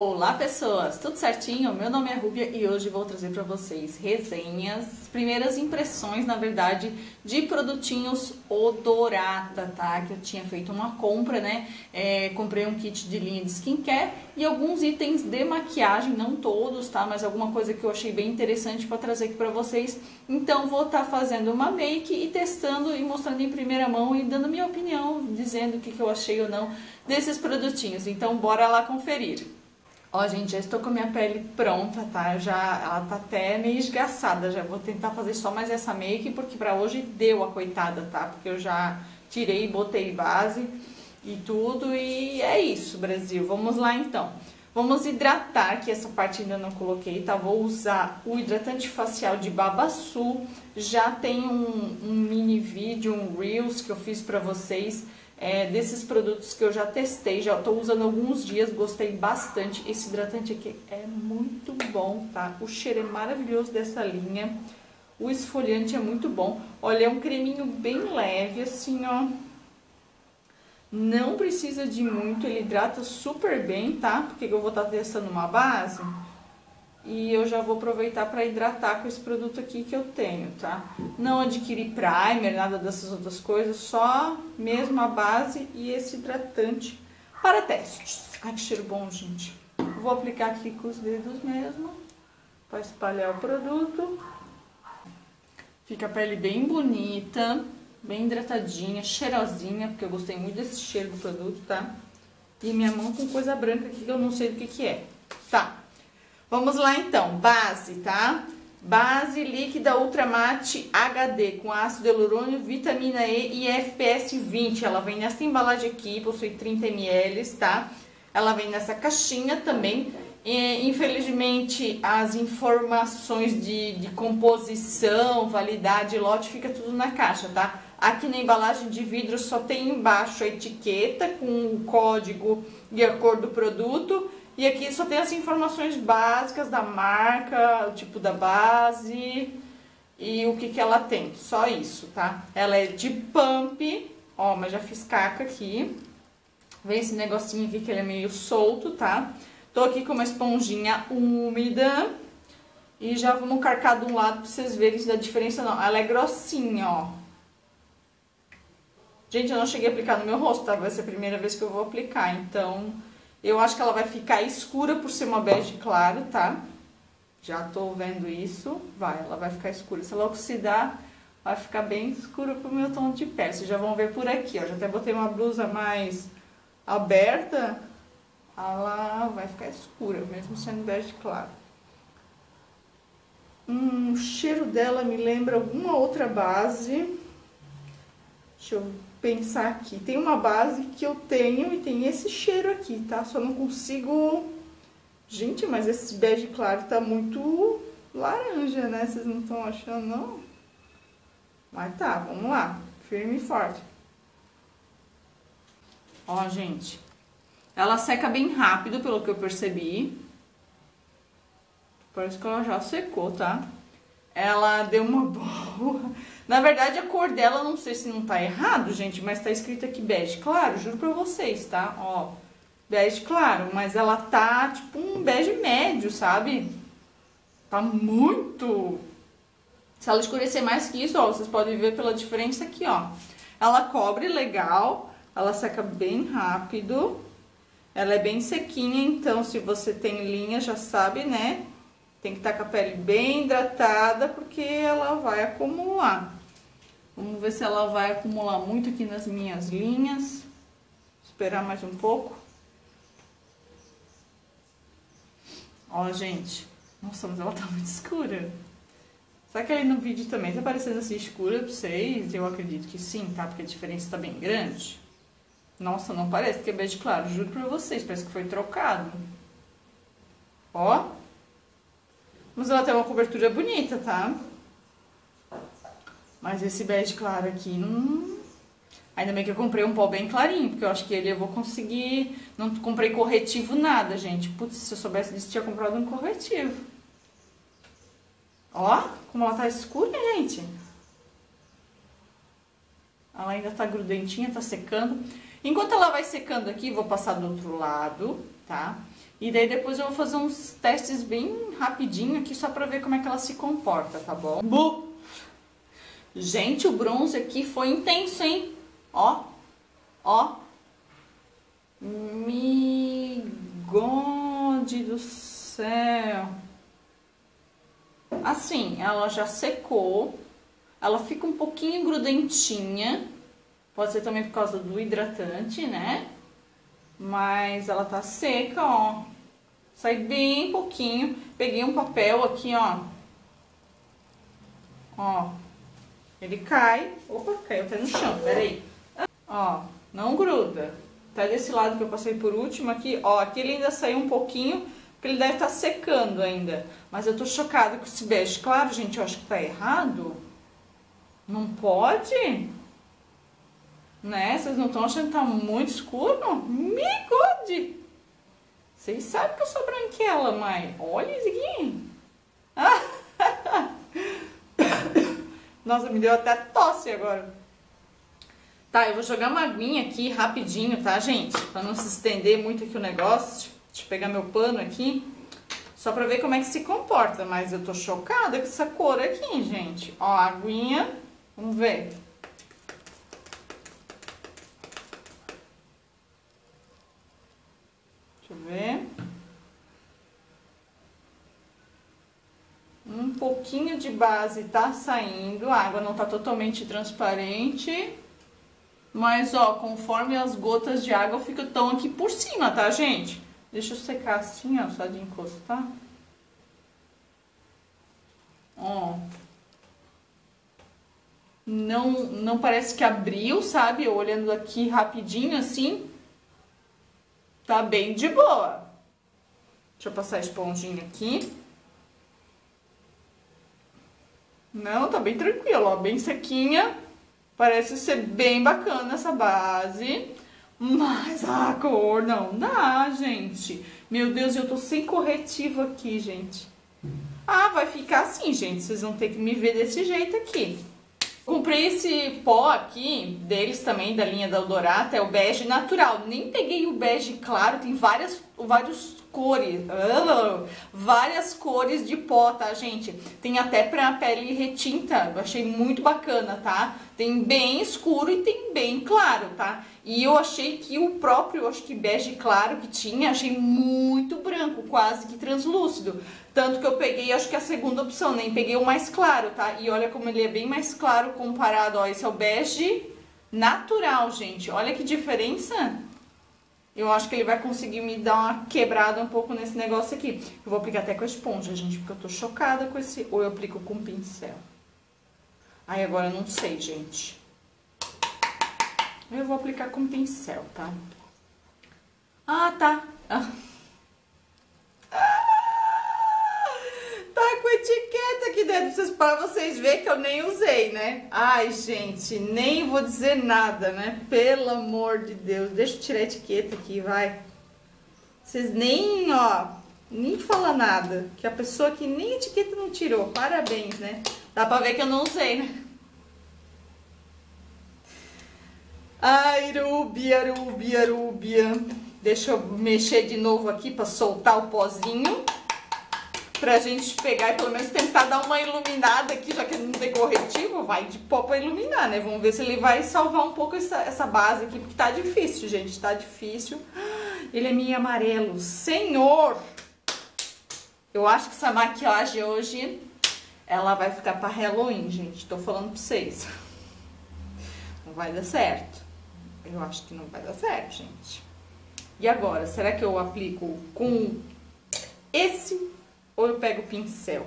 Olá pessoas, tudo certinho? Meu nome é Rúbia e hoje vou trazer para vocês resenhas, primeiras impressões, na verdade, de produtinhos Odorata, tá? Que eu tinha feito uma compra, né? É, comprei um kit de linha de skincare e alguns itens de maquiagem, não todos, tá? Mas alguma coisa que eu achei bem interessante para trazer aqui para vocês. Então vou estar tá fazendo uma make e testando e mostrando em primeira mão e dando minha opinião, dizendo o que, que eu achei ou não desses produtinhos. Então bora lá conferir. Ó, gente, já estou com a minha pele pronta, tá? Já, ela tá até meio esgaçada, já vou tentar fazer só mais essa make, porque pra hoje deu a coitada, tá? Porque eu já tirei, botei base e tudo, e é isso, Brasil. Vamos lá, então. Vamos hidratar, que essa parte ainda não coloquei, tá? Vou usar o hidratante facial de Babaçu. Já tem um, um mini vídeo, um Reels que eu fiz pra vocês é, desses produtos que eu já testei, já estou usando alguns dias, gostei bastante. Esse hidratante aqui é muito bom, tá? O cheiro é maravilhoso dessa linha. O esfoliante é muito bom. Olha, é um creminho bem leve, assim, ó. Não precisa de muito, ele hidrata super bem, tá? Porque eu vou estar tá testando uma base. E eu já vou aproveitar para hidratar com esse produto aqui que eu tenho, tá? Não adquiri primer, nada dessas outras coisas, só mesmo a base e esse hidratante para testes. Ai, que cheiro bom, gente. Vou aplicar aqui com os dedos mesmo, para espalhar o produto. Fica a pele bem bonita, bem hidratadinha, cheirosinha, porque eu gostei muito desse cheiro do produto, tá? E minha mão com coisa branca aqui que eu não sei do que que é. Tá, Vamos lá então, base, tá? Base líquida Ultramate HD com ácido hialurônico, vitamina E e FPS 20. Ela vem nessa embalagem aqui, possui 30 ml, tá? Ela vem nessa caixinha também. E, infelizmente, as informações de, de composição, validade, lote, fica tudo na caixa, tá? Aqui na embalagem de vidro só tem embaixo a etiqueta com o código e a cor do produto e aqui só tem as informações básicas da marca, o tipo da base e o que, que ela tem. Só isso, tá? Ela é de pump, ó, mas já fiz caca aqui. Vem esse negocinho aqui que ele é meio solto, tá? Tô aqui com uma esponjinha úmida. E já vamos carcar de um lado pra vocês verem se dá diferença não. Ela é grossinha, ó. Gente, eu não cheguei a aplicar no meu rosto, tá? Vai ser a primeira vez que eu vou aplicar, então... Eu acho que ela vai ficar escura por ser uma bege claro, tá? Já tô vendo isso. Vai, ela vai ficar escura. Se ela oxidar, vai ficar bem escura pro meu tom de pele. Vocês já vão ver por aqui, ó. Já até botei uma blusa mais aberta. Ela vai ficar escura, mesmo sendo bege claro. Hum, o cheiro dela me lembra alguma outra base. Deixa eu pensar aqui. Tem uma base que eu tenho e tem esse cheiro aqui, tá? Só não consigo... Gente, mas esse bege claro tá muito laranja, né? Vocês não estão achando, não? Mas tá, vamos lá. Firme e forte. Ó, gente. Ela seca bem rápido, pelo que eu percebi. Parece que ela já secou, tá? Ela deu uma boa na verdade, a cor dela, não sei se não tá errado, gente, mas tá escrito aqui bege claro, juro pra vocês, tá? Ó, bege claro, mas ela tá tipo um bege médio, sabe? Tá muito... Se ela escurecer mais que isso, ó, vocês podem ver pela diferença aqui, ó. Ela cobre legal, ela seca bem rápido, ela é bem sequinha, então se você tem linha, já sabe, né? Tem que estar tá com a pele bem hidratada, porque ela vai acumular. Vamos ver se ela vai acumular muito aqui nas minhas linhas. Esperar mais um pouco. Ó, gente. Nossa, mas ela tá muito escura. Será que aí no vídeo também tá parecendo assim escura pra vocês? Eu acredito que sim, tá? Porque a diferença tá bem grande. Nossa, não parece que é bege claro. Juro pra vocês, parece que foi trocado. Ó. Mas ela tem uma cobertura bonita, tá? Mas esse bege claro aqui, não... Ainda bem que eu comprei um pó bem clarinho, porque eu acho que ele eu vou conseguir... Não comprei corretivo nada, gente. Putz, se eu soubesse disso, tinha comprado um corretivo. Ó, como ela tá escura, gente. Ela ainda tá grudentinha, tá secando. Enquanto ela vai secando aqui, vou passar do outro lado, tá? E daí depois eu vou fazer uns testes bem rapidinho aqui só pra ver como é que ela se comporta, tá bom? Bu! Gente, o bronze aqui foi intenso, hein? Ó, ó. Migode do céu. Assim, ela já secou. Ela fica um pouquinho grudentinha. Pode ser também por causa do hidratante, né? Mas ela tá seca, ó. Sai bem pouquinho. Peguei um papel aqui, ó. Ó. Ele cai. Opa, caiu até no chão, peraí. Ó, não gruda. Tá desse lado que eu passei por último aqui. Ó, aqui ele ainda saiu um pouquinho, porque ele deve estar tá secando ainda. Mas eu tô chocada com esse bege claro, gente. Eu acho que tá errado. Não pode? Né? Vocês não estão achando que tá muito escuro? Me gode! Vocês sabem que eu sou branquela, mãe. Olha isso aqui. Nossa, me deu até tosse agora. Tá, eu vou jogar uma aguinha aqui rapidinho, tá, gente? Pra não se estender muito aqui o negócio. Deixa eu pegar meu pano aqui. Só pra ver como é que se comporta. Mas eu tô chocada com essa cor aqui, gente. Ó, a aguinha. Vamos ver. Deixa eu ver. Um pouquinho de base tá saindo. A água não tá totalmente transparente. Mas, ó, conforme as gotas de água ficam aqui por cima, tá, gente? Deixa eu secar assim, ó, só de encostar. Ó. Não, não parece que abriu, sabe? Olhando aqui rapidinho, assim. Tá bem de boa. Deixa eu passar a esponjinha aqui. Não, tá bem tranquilo, ó, bem sequinha. Parece ser bem bacana essa base. Mas a cor não dá, gente. Meu Deus, eu tô sem corretivo aqui, gente. Ah, vai ficar assim, gente. Vocês vão ter que me ver desse jeito aqui. Comprei esse pó aqui, deles também, da linha da Odorata, é o bege natural. Nem peguei o bege claro, tem várias, vários cores, várias cores de pó, tá, gente? Tem até pra pele retinta, eu achei muito bacana, tá? Tem bem escuro e tem bem claro, tá? E eu achei que o próprio, acho que bege claro que tinha, achei muito branco, quase que translúcido. Tanto que eu peguei, acho que a segunda opção, nem peguei o mais claro, tá? E olha como ele é bem mais claro comparado, ó, esse é o bege natural, gente. Olha que diferença. Eu acho que ele vai conseguir me dar uma quebrada um pouco nesse negócio aqui. Eu vou aplicar até com a esponja, gente, porque eu tô chocada com esse... Ou eu aplico com pincel. Aí agora eu não sei, gente. Eu vou aplicar com pincel, tá? Ah, tá. Ah. Para vocês verem que eu nem usei, né? Ai, gente, nem vou dizer nada, né? Pelo amor de Deus. Deixa eu tirar a etiqueta aqui, vai. Vocês nem, ó, nem fala nada. Que a pessoa que nem etiqueta não tirou. Parabéns, né? Dá pra ver que eu não usei, né? Ai, Rúbia, Rúbia, Rúbia. Deixa eu mexer de novo aqui pra soltar o pozinho pra gente pegar e pelo menos tentar dar uma iluminada aqui, já que não tem corretivo, vai de pó pra iluminar, né? Vamos ver se ele vai salvar um pouco essa, essa base aqui, porque tá difícil, gente, tá difícil. Ele é meio amarelo. Senhor! Eu acho que essa maquiagem hoje, ela vai ficar pra Halloween, gente. Tô falando pra vocês. Não vai dar certo. Eu acho que não vai dar certo, gente. E agora, será que eu aplico com esse ou eu pego o pincel.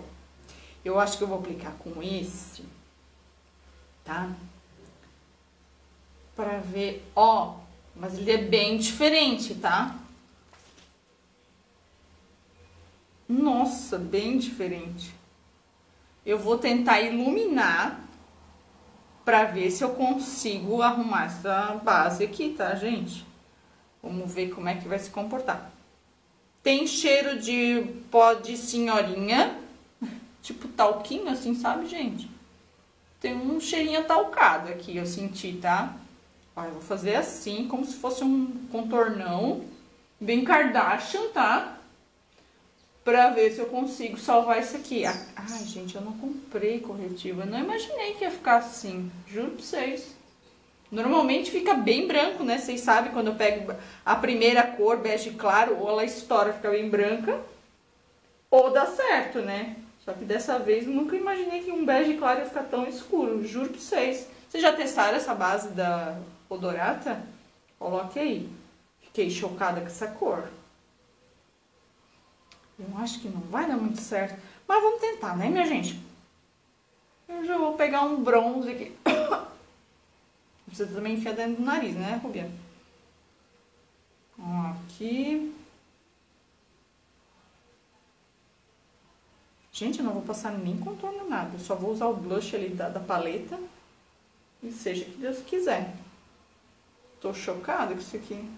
Eu acho que eu vou aplicar com esse, tá? Pra ver, ó, mas ele é bem diferente, tá? Nossa, bem diferente. Eu vou tentar iluminar pra ver se eu consigo arrumar essa base aqui, tá, gente? Vamos ver como é que vai se comportar. Tem cheiro de pó de senhorinha, tipo talquinho assim, sabe, gente? Tem um cheirinho talcado aqui, eu senti, tá? Ó, eu vou fazer assim, como se fosse um contornão, bem Kardashian, tá? pra ver se eu consigo salvar isso aqui. Ai, gente, eu não comprei corretivo. Eu não imaginei que ia ficar assim. Juro pra vocês. Normalmente fica bem branco, né? Vocês sabem quando eu pego a primeira cor, bege claro, ou ela estoura, fica bem branca. Ou dá certo, né? Só que dessa vez nunca imaginei que um bege claro ia ficar tão escuro. Juro pra vocês. Vocês já testaram essa base da Odorata? Coloque aí. Fiquei chocada com essa cor. Eu acho que não vai dar muito certo. Mas vamos tentar, né, minha gente? Eu já vou pegar um bronze aqui. Precisa também enfiar dentro do nariz, né, Rubiana? Aqui. Gente, eu não vou passar nem contorno nada. Eu só vou usar o blush ali da, da paleta. E seja que Deus quiser. Tô chocada com isso aqui.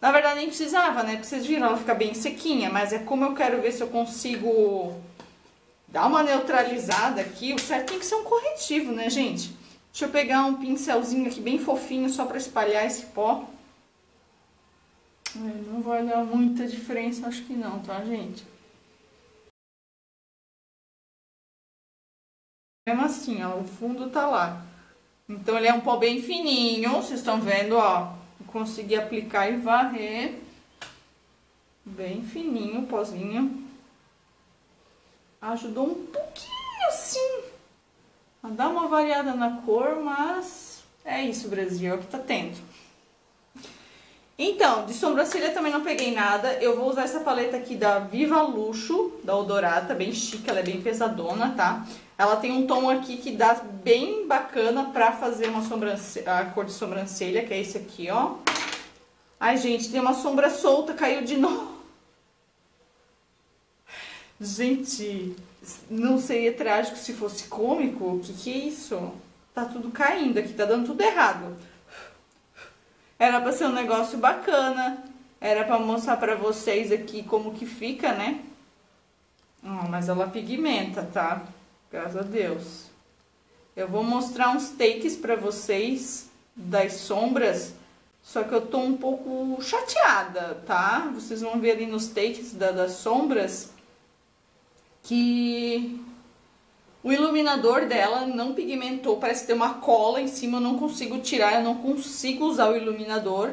Na verdade, nem precisava, né? Porque vocês viram, ela fica bem sequinha. Mas é como eu quero ver se eu consigo dar uma neutralizada aqui. O certo tem que ser um corretivo, né, gente? Deixa eu pegar um pincelzinho aqui bem fofinho só pra espalhar esse pó. Não vai dar muita diferença, acho que não, tá, gente? Mesmo assim, ó, o fundo tá lá. Então, ele é um pó bem fininho, vocês estão vendo, ó. Consegui aplicar e varrer. Bem fininho o pozinho. Ajudou um pouquinho, sim, dar uma variada na cor, mas é isso, Brasil, é o que tá tendo. Então, de sobrancelha também não peguei nada. Eu vou usar essa paleta aqui da Viva Luxo, da Odorata, bem chique, ela é bem pesadona, tá? Ela tem um tom aqui que dá bem bacana pra fazer uma sobrancelha, a cor de sobrancelha, que é esse aqui, ó. Ai, gente, tem uma sombra solta, caiu de novo. Gente, não seria trágico se fosse cômico? O que, que é isso? Tá tudo caindo aqui, tá dando tudo errado. Era pra ser um negócio bacana. Era pra mostrar pra vocês aqui como que fica, né? Oh, mas ela pigmenta, tá? Graças a Deus. Eu vou mostrar uns takes pra vocês das sombras, só que eu tô um pouco chateada, tá? Vocês vão ver ali nos takes da, das sombras que o iluminador dela não pigmentou, parece ter uma cola em cima, eu não consigo tirar, eu não consigo usar o iluminador.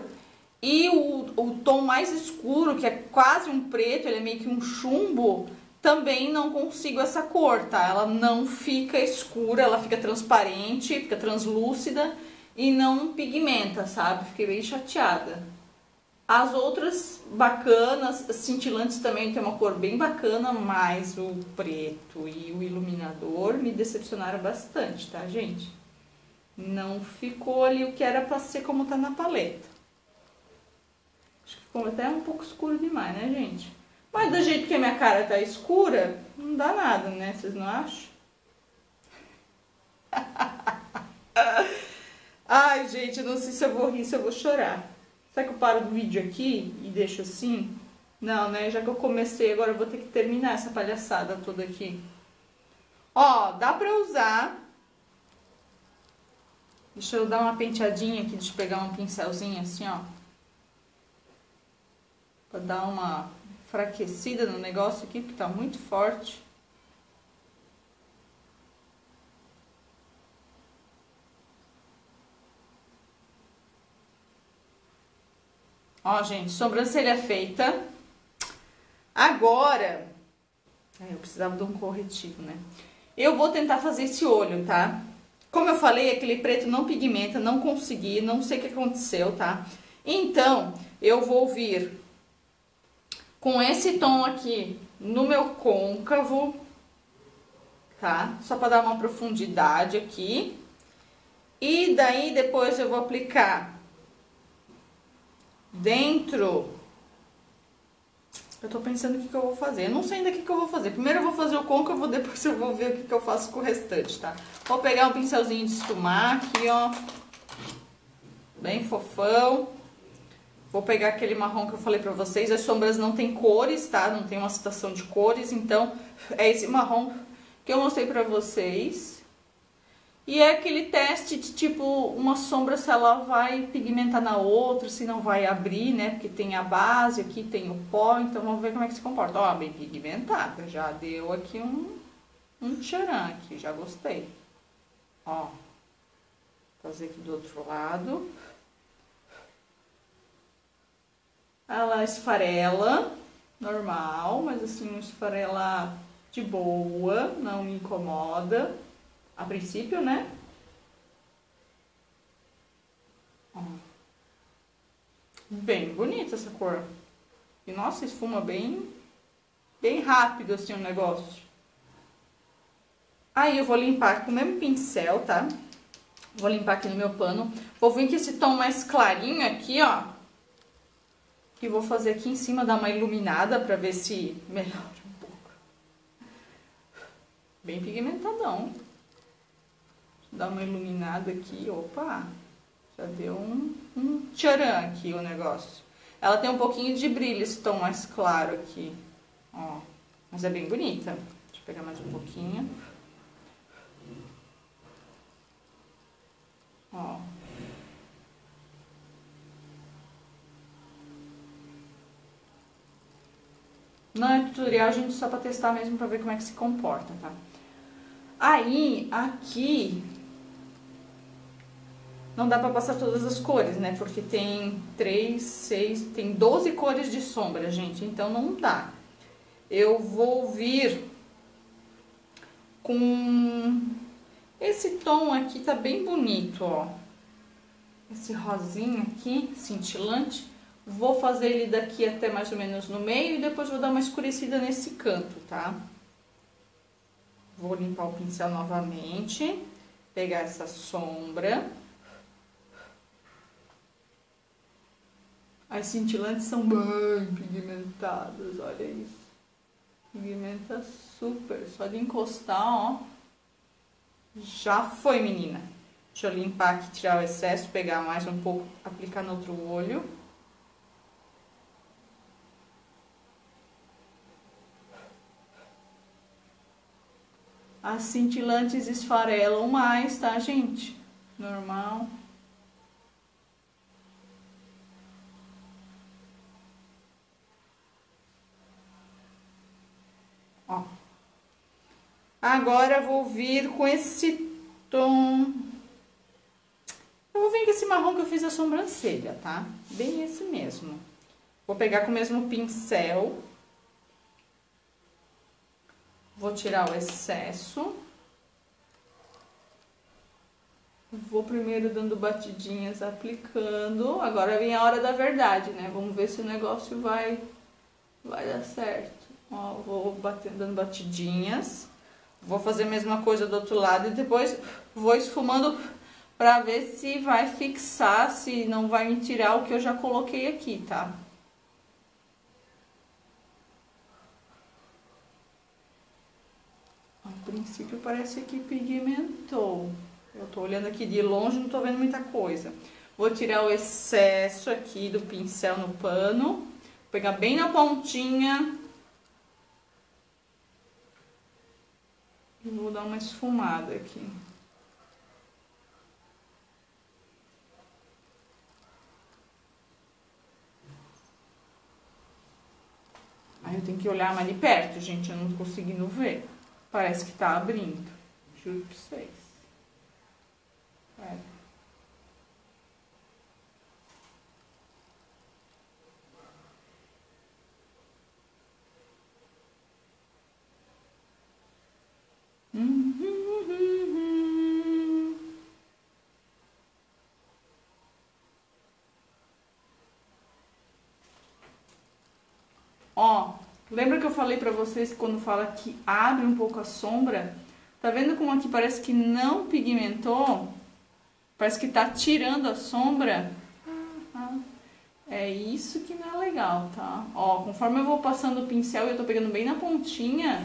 E o, o tom mais escuro, que é quase um preto, ele é meio que um chumbo, também não consigo essa cor, tá? Ela não fica escura, ela fica transparente, fica translúcida e não pigmenta, sabe? Fiquei bem chateada. As outras bacanas, cintilantes também tem uma cor bem bacana, mas o preto e o iluminador me decepcionaram bastante, tá, gente? Não ficou ali o que era pra ser como tá na paleta. Acho que ficou até um pouco escuro demais, né, gente? Mas do jeito que a minha cara tá escura, não dá nada, né? Vocês não acham? Ai, gente, não sei se eu vou rir, se eu vou chorar. Será que eu paro do vídeo aqui e deixo assim? Não, né? Já que eu comecei, agora eu vou ter que terminar essa palhaçada toda aqui. Ó, dá pra usar... Deixa eu dar uma penteadinha aqui, deixa eu pegar um pincelzinho assim, ó. Pra dar uma enfraquecida no negócio aqui, porque tá muito forte. Ó, gente, sobrancelha feita. Agora, eu precisava de um corretivo, né? Eu vou tentar fazer esse olho, tá? Como eu falei, aquele preto não pigmenta, não consegui, não sei o que aconteceu, tá? Então, eu vou vir com esse tom aqui no meu côncavo, tá? Só para dar uma profundidade aqui. E daí depois eu vou aplicar dentro... Eu tô pensando o que, que eu vou fazer. Eu não sei ainda o que, que eu vou fazer. Primeiro eu vou fazer o côncavo, depois eu vou ver o que, que eu faço com o restante, tá? Vou pegar um pincelzinho de esfumar aqui, ó. Bem fofão. Vou pegar aquele marrom que eu falei pra vocês. As sombras não tem cores, tá? Não tem uma citação de cores. Então, é esse marrom que eu mostrei pra vocês. E é aquele teste de tipo, uma sombra se ela vai pigmentar na outra, se não vai abrir, né? Porque tem a base, aqui tem o pó, então vamos ver como é que se comporta. Ó, bem pigmentada, já deu aqui um, um tcharam aqui, já gostei. Ó, fazer aqui do outro lado. Ela esfarela, normal, mas assim, esfarela de boa, não me incomoda a princípio, né? Ó. Bem bonita essa cor. E nossa, esfuma bem, bem rápido assim o negócio. Aí eu vou limpar com o mesmo pincel, tá? Vou limpar aqui no meu pano. Vou vir com esse tom mais clarinho aqui, ó. E vou fazer aqui em cima, dar uma iluminada pra ver se melhora um pouco. Bem pigmentadão dar uma iluminada aqui, opa, já deu um, um tcharam aqui o negócio. Ela tem um pouquinho de brilho, esse tom mais claro aqui, ó, mas é bem bonita. Deixa eu pegar mais um pouquinho. Ó. Não é tutorial, gente só pra testar mesmo pra ver como é que se comporta, tá? Aí, aqui, não dá para passar todas as cores, né? Porque tem 3, 6, tem 12 cores de sombra, gente, então não dá. Eu vou vir com esse tom aqui, tá bem bonito, ó. Esse rosinha aqui, cintilante. Vou fazer ele daqui até mais ou menos no meio e depois vou dar uma escurecida nesse canto, tá? Vou limpar o pincel novamente, pegar essa sombra. As cintilantes são bem pigmentadas, olha isso. Pigmenta super, só de encostar, ó. Já foi, menina. Deixa eu limpar aqui, tirar o excesso, pegar mais um pouco, aplicar no outro olho. As cintilantes esfarelam mais, tá, gente? Normal. Ó. Agora vou vir com esse tom. Eu vou vir com esse marrom que eu fiz a sobrancelha, tá? Bem esse mesmo. Vou pegar com o mesmo pincel. Vou tirar o excesso. Vou primeiro dando batidinhas, aplicando. Agora vem a hora da verdade, né? Vamos ver se o negócio vai, vai dar certo. Ó, vou dando batidinhas. Vou fazer a mesma coisa do outro lado e depois vou esfumando pra ver se vai fixar, se não vai me tirar o que eu já coloquei aqui, tá? A princípio parece que pigmentou. Eu tô olhando aqui de longe, não tô vendo muita coisa. Vou tirar o excesso aqui do pincel no pano. Pegar bem na pontinha Vou dar uma esfumada aqui. Aí eu tenho que olhar mais de perto, gente, eu não tô conseguindo ver. Parece que tá abrindo. Juro pra vocês. Ó, lembra que eu falei pra vocês quando fala que abre um pouco a sombra? Tá vendo como aqui parece que não pigmentou? Parece que tá tirando a sombra. É isso que não é legal, tá? Ó, conforme eu vou passando o pincel e eu tô pegando bem na pontinha,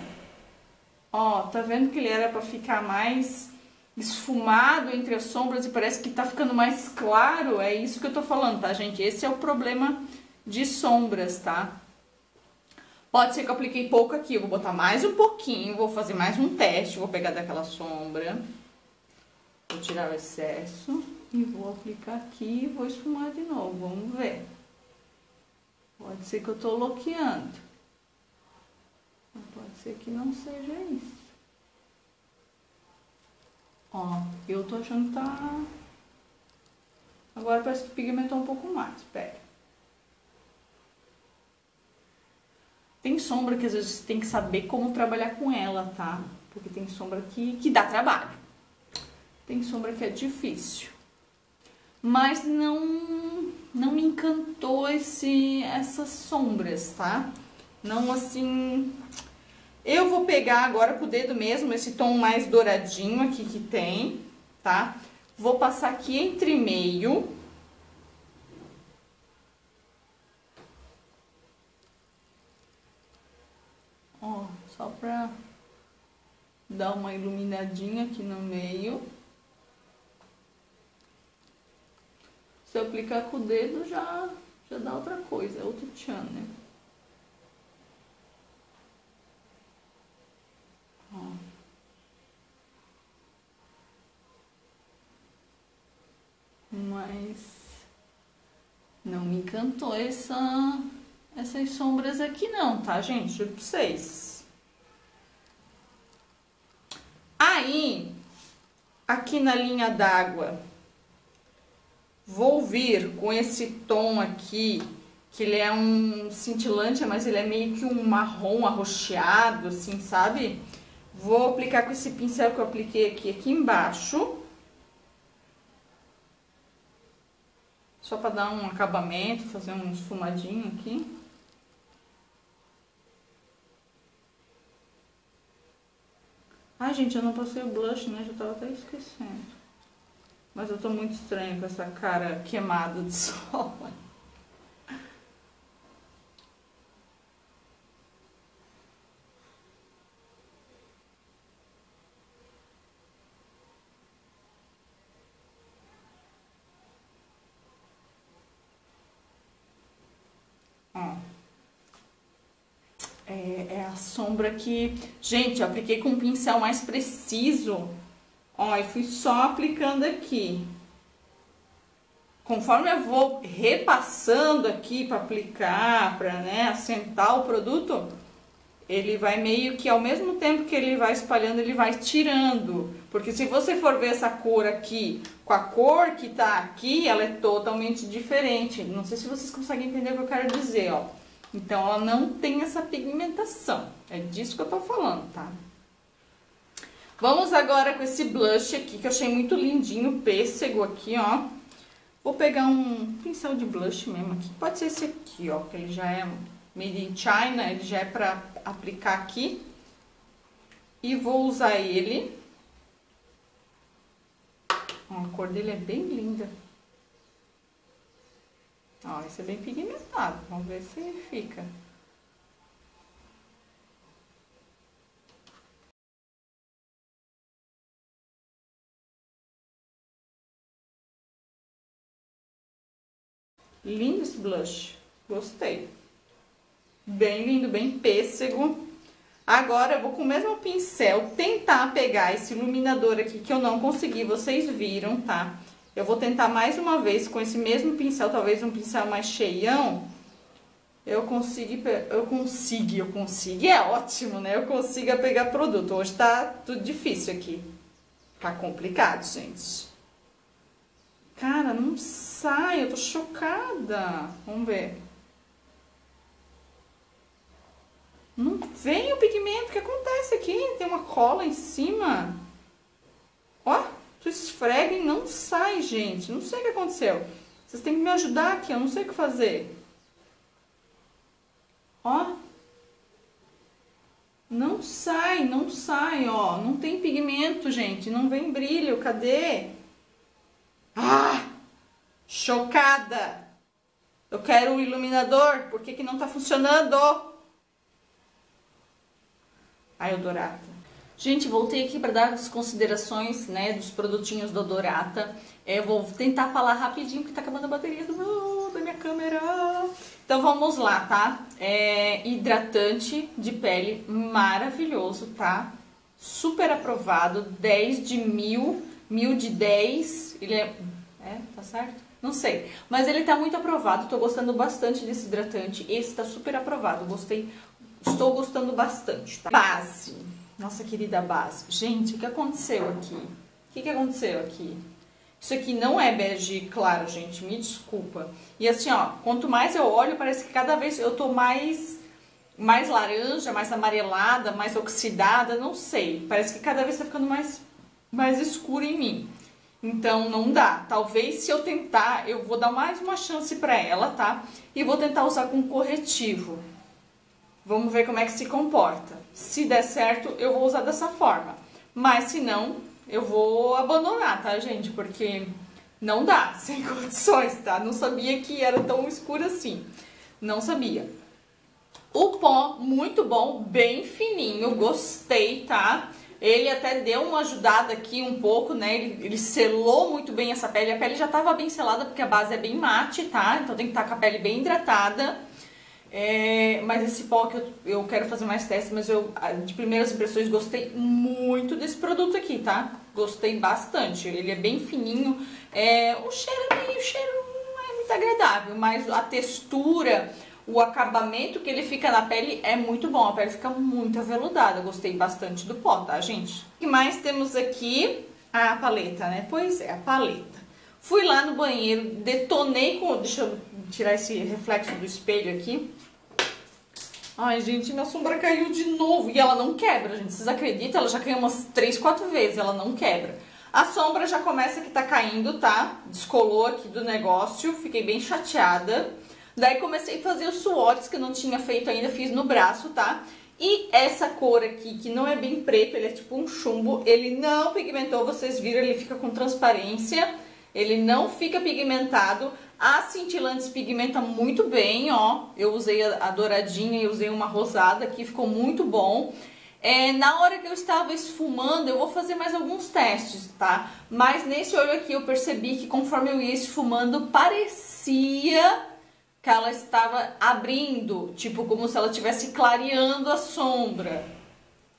ó, tá vendo que ele era pra ficar mais esfumado entre as sombras e parece que tá ficando mais claro? É isso que eu tô falando, tá, gente? Esse é o problema de sombras, tá? Pode ser que eu apliquei pouco aqui, eu vou botar mais um pouquinho, vou fazer mais um teste, vou pegar daquela sombra. Vou tirar o excesso e vou aplicar aqui e vou esfumar de novo, vamos ver. Pode ser que eu tô bloqueando. Pode ser que não seja isso. Ó, eu tô achando que tá... Agora parece que pigmentou um pouco mais, pera. Tem sombra que às vezes tem que saber como trabalhar com ela, tá? Porque tem sombra que, que dá trabalho. Tem sombra que é difícil. Mas não, não me encantou esse, essas sombras, tá? Não assim... Eu vou pegar agora com o dedo mesmo esse tom mais douradinho aqui que tem, tá? Vou passar aqui entre meio. Ó, só pra dar uma iluminadinha aqui no meio. Se eu aplicar com o dedo, já, já dá outra coisa, é outro tchan, né? Mas não me encantou essa, essas sombras aqui não, tá, gente? Pra vocês. Aí, aqui na linha d'água, Vou vir com esse tom aqui, que ele é um cintilante, mas ele é meio que um marrom arroxeado, assim, sabe? Vou aplicar com esse pincel que eu apliquei aqui, aqui embaixo. Só pra dar um acabamento, fazer um esfumadinho aqui. Ai, gente, eu não passei o blush, né? Já tava até esquecendo. Mas eu tô muito estranha com essa cara queimada de sol. É, é, a sombra que... Gente, apliquei com um pincel mais preciso Ó, e fui só aplicando aqui. Conforme eu vou repassando aqui para aplicar, para né, assentar o produto, ele vai meio que ao mesmo tempo que ele vai espalhando, ele vai tirando. Porque se você for ver essa cor aqui com a cor que tá aqui, ela é totalmente diferente. Não sei se vocês conseguem entender o que eu quero dizer, ó. Então, ela não tem essa pigmentação. É disso que eu tô falando, tá? Vamos agora com esse blush aqui, que eu achei muito lindinho, pêssego aqui, ó. Vou pegar um pincel de blush mesmo aqui. Pode ser esse aqui, ó, que ele já é made in China, ele já é pra aplicar aqui. E vou usar ele. Ó, a cor dele é bem linda. Ó, esse é bem pigmentado. Vamos ver se fica. Lindo esse blush. Gostei. Bem lindo, bem pêssego. Agora, eu vou com o mesmo pincel tentar pegar esse iluminador aqui que eu não consegui, vocês viram, tá? Eu vou tentar mais uma vez com esse mesmo pincel, talvez um pincel mais cheião. Eu consigo, eu consigo, eu consigo, é ótimo, né? Eu consigo pegar produto. Hoje tá tudo difícil aqui. Tá complicado, gente. Cara, não sai, eu tô chocada. Vamos ver. Não vem o pigmento, o que acontece aqui? Tem uma cola em cima. Ó, tu esfrega e não sai, gente. Não sei o que aconteceu. Vocês têm que me ajudar aqui, eu não sei o que fazer. Ó. Não sai, não sai, ó. Não tem pigmento, gente. Não vem brilho, cadê? Ah! Chocada! Eu quero o iluminador, por que, que não tá funcionando? Ai, Odorata. Gente, voltei aqui para dar as considerações, né, dos produtinhos do Odorata. É, vou tentar falar rapidinho, porque tá acabando a bateria do meu, da minha câmera. Então, vamos lá, tá? É, hidratante de pele maravilhoso, tá? Super aprovado, 10 de mil mil de 10, ele é... É, tá certo? Não sei, mas ele tá muito aprovado, tô gostando bastante desse hidratante, esse tá super aprovado, gostei, estou gostando bastante, tá? Base, nossa querida base. Gente, o que aconteceu aqui? O que, que aconteceu aqui? Isso aqui não é bege claro, gente, me desculpa. E assim, ó, quanto mais eu olho, parece que cada vez eu tô mais mais laranja, mais amarelada, mais oxidada, não sei. Parece que cada vez tá ficando mais mais escuro em mim. Então não dá. Talvez se eu tentar, eu vou dar mais uma chance para ela, tá? E vou tentar usar com corretivo. Vamos ver como é que se comporta. Se der certo, eu vou usar dessa forma. Mas se não, eu vou abandonar, tá, gente? Porque não dá, sem condições, tá? Não sabia que era tão escuro assim. Não sabia. O pó, muito bom, bem fininho, gostei, tá? Ele até deu uma ajudada aqui um pouco, né? Ele, ele selou muito bem essa pele. A pele já tava bem selada porque a base é bem mate, tá? Então tem que estar tá com a pele bem hidratada. É, mas esse pó que eu, eu quero fazer mais testes, mas eu de primeiras impressões gostei muito desse produto aqui, tá? Gostei bastante. Ele é bem fininho. É, o cheiro é meio cheiro não é muito agradável, mas a textura, o acabamento que ele fica na pele é muito bom. A pele fica muito aveludada. Gostei bastante do pó, tá, gente? O que mais temos aqui? A paleta, né? Pois é, a paleta. Fui lá no banheiro, detonei com... Deixa eu tirar esse reflexo do espelho aqui. Ai, gente, minha sombra caiu de novo. E ela não quebra, gente. Vocês acreditam? Ela já caiu umas 3, 4 vezes. Ela não quebra. A sombra já começa que tá caindo, tá? Descolou aqui do negócio. Fiquei bem chateada. Daí comecei a fazer os swatches que eu não tinha feito ainda. Fiz no braço, tá? E essa cor aqui, que não é bem preto, ele é tipo um chumbo. Ele não pigmentou, vocês viram, ele fica com transparência. Ele não fica pigmentado. A cintilantes pigmenta muito bem, ó. Eu usei a, douradinha e usei uma rosada aqui, ficou muito bom. É, na hora que eu estava esfumando, eu vou fazer mais alguns testes, tá? Mas nesse olho aqui eu percebi que conforme eu ia esfumando, parecia que ela estava abrindo, tipo como se ela estivesse clareando a sombra.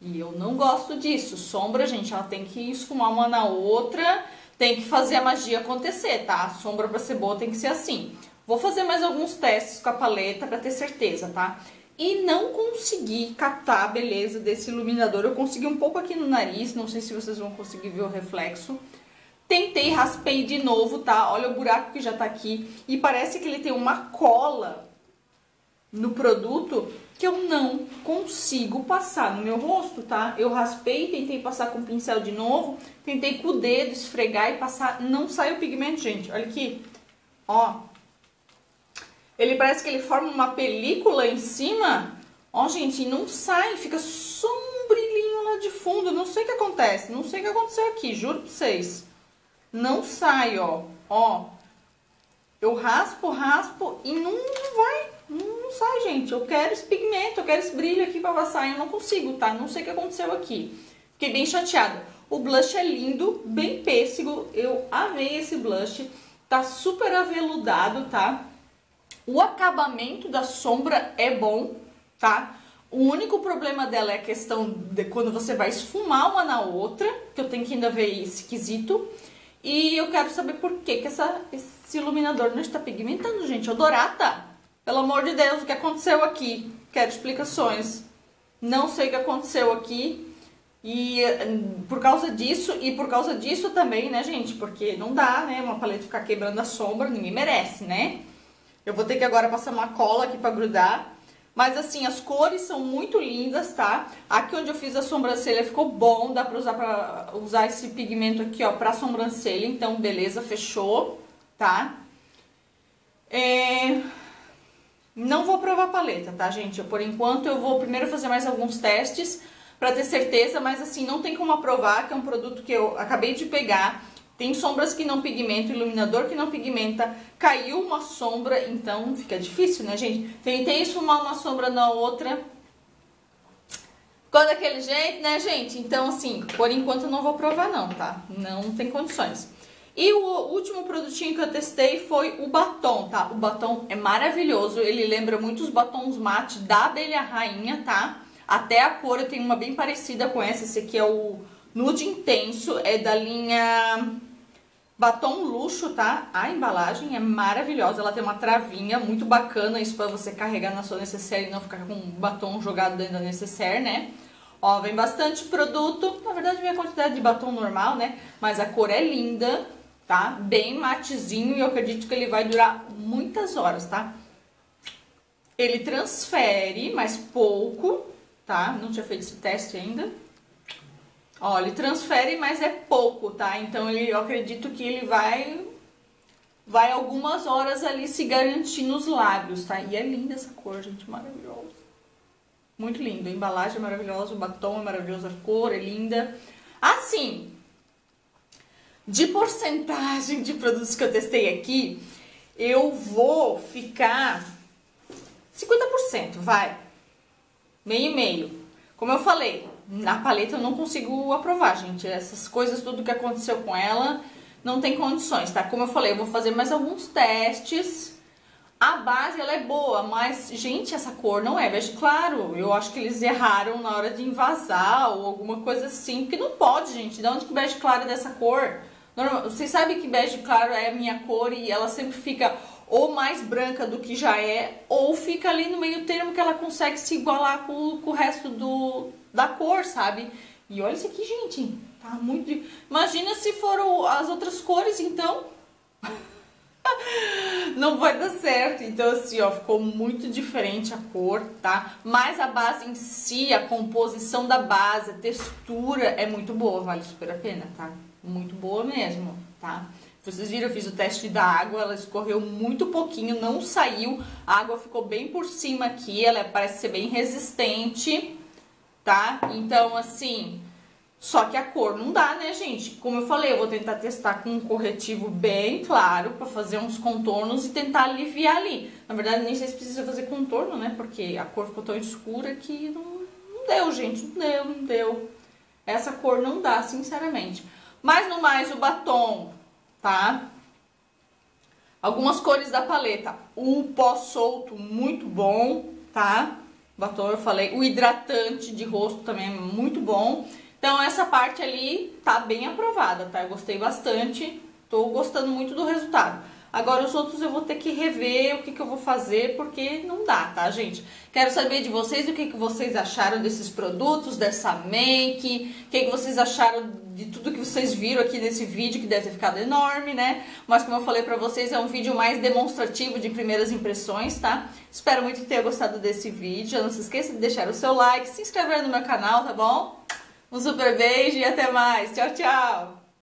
E eu não gosto disso. Sombra, gente, ela tem que esfumar uma na outra tem que fazer a magia acontecer, tá? A sombra pra ser boa tem que ser assim. Vou fazer mais alguns testes com a paleta pra ter certeza, tá? E não consegui captar a beleza desse iluminador. Eu consegui um pouco aqui no nariz, não sei se vocês vão conseguir ver o reflexo. Tentei, raspei de novo, tá? Olha o buraco que já tá aqui. E parece que ele tem uma cola no produto que eu não consigo passar no meu rosto, tá? Eu raspei, tentei passar com o pincel de novo, tentei com o dedo esfregar e passar, não sai o pigmento, gente. Olha aqui, ó. Ele parece que ele forma uma película em cima, ó, gente, e não sai, fica só um brilhinho lá de fundo. Não sei o que acontece, não sei o que aconteceu aqui, juro pra vocês. Não sai, ó, ó. Eu raspo, raspo e não, não vai, não, sai, gente. Eu quero esse pigmento, eu quero esse brilho aqui pra passar e eu não consigo, tá? Não sei o que aconteceu aqui. Fiquei bem chateada. O blush é lindo, bem pêssego. Eu amei esse blush. Tá super aveludado, tá? O acabamento da sombra é bom, tá? O único problema dela é a questão de quando você vai esfumar uma na outra, que eu tenho que ainda ver esse quesito. E eu quero saber por que, que essa, esse iluminador não está pigmentando, gente. Odorata! Pelo amor de Deus, o que aconteceu aqui? Quero explicações. Não sei o que aconteceu aqui. E por causa disso, e por causa disso também, né, gente? Porque não dá, né, uma paleta ficar quebrando a sombra, ninguém merece, né? Eu vou ter que agora passar uma cola aqui pra grudar. Mas assim, as cores são muito lindas, tá? Aqui onde eu fiz a sobrancelha ficou bom, dá pra usar, pra usar esse pigmento aqui, ó, pra sobrancelha. Então, beleza, fechou, tá? É... Não vou provar paleta, tá, gente? Eu, por enquanto eu vou primeiro fazer mais alguns testes pra ter certeza, mas assim, não tem como aprovar que é um produto que eu acabei de pegar. Tem sombras que não pigmentam, iluminador que não pigmenta, caiu uma sombra, então fica difícil, né, gente? Tentei esfumar uma sombra na outra, ficou daquele jeito, né, gente? Então, assim, por enquanto eu não vou provar não, tá? Não tem condições. E o último produtinho que eu testei foi o batom, tá? O batom é maravilhoso, ele lembra muito os batons mate da Abelha Rainha, tá? Até a cor eu tenho uma bem parecida com essa, esse aqui é o Nude Intenso, é da linha Batom Luxo, tá? A embalagem é maravilhosa, ela tem uma travinha muito bacana, isso para você carregar na sua necessaire e não ficar com um batom jogado dentro da necessaire, né? Ó, vem bastante produto, na verdade vem a quantidade de batom normal, né? Mas a cor é linda, tá? Bem matezinho e eu acredito que ele vai durar muitas horas, tá? Ele transfere, mas pouco, tá? Não tinha feito esse teste ainda. Ó, ele transfere, mas é pouco, tá? Então ele, eu acredito que ele vai vai algumas horas ali se garantir nos lábios, tá? E é linda essa cor, gente, maravilhosa. Muito lindo, a embalagem é maravilhosa, o batom é maravilhoso, a cor é linda. Assim, de porcentagem de produtos que eu testei aqui, eu vou ficar 50%, vai. Meio e meio. Como eu falei, na paleta eu não consigo aprovar, gente. Essas coisas, tudo que aconteceu com ela, não tem condições, tá? Como eu falei, eu vou fazer mais alguns testes. A base, ela é boa, mas, gente, essa cor não é bege claro. Eu acho que eles erraram na hora de envasar ou alguma coisa assim. Porque não pode, gente. De onde que bege claro é dessa cor? Normal, vocês sabem que bege claro é a minha cor e ela sempre fica ou mais branca do que já é, ou fica ali no meio termo que ela consegue se igualar com, com o resto do, da cor, sabe? E olha isso aqui, gente, tá muito... Imagina se foram as outras cores, então... não vai dar certo. Então, assim, ó, ficou muito diferente a cor, tá? Mas a base em si, a composição da base, a textura é muito boa, vale super a pena, tá? Muito boa mesmo, tá? Vocês viram, eu fiz o teste da água, ela escorreu muito pouquinho, não saiu. A água ficou bem por cima aqui, ela parece ser bem resistente, tá? Então, assim, só que a cor não dá, né, gente? Como eu falei, eu vou tentar testar com um corretivo bem claro para fazer uns contornos e tentar aliviar ali. Na verdade, nem sei se precisa fazer contorno, né? Porque a cor ficou tão escura que não, não deu, gente. Não deu, não deu. Essa cor não dá, sinceramente. Mas no mais, o batom tá? Algumas cores da paleta. O pó solto, muito bom, tá? Batom, eu falei. O hidratante de rosto também é muito bom. Então, essa parte ali tá bem aprovada, tá? Eu gostei bastante. Tô gostando muito do resultado. Agora os outros eu vou ter que rever o que, que eu vou fazer, porque não dá, tá, gente? Quero saber de vocês o que, que vocês acharam desses produtos, dessa make, o que, que vocês acharam de tudo que vocês viram aqui nesse vídeo, que deve ter ficado enorme, né? Mas como eu falei pra vocês, é um vídeo mais demonstrativo de primeiras impressões, tá? Espero muito que tenha gostado desse vídeo. Não se esqueça de deixar o seu like, se inscrever no meu canal, tá bom? Um super beijo e até mais. Tchau, tchau!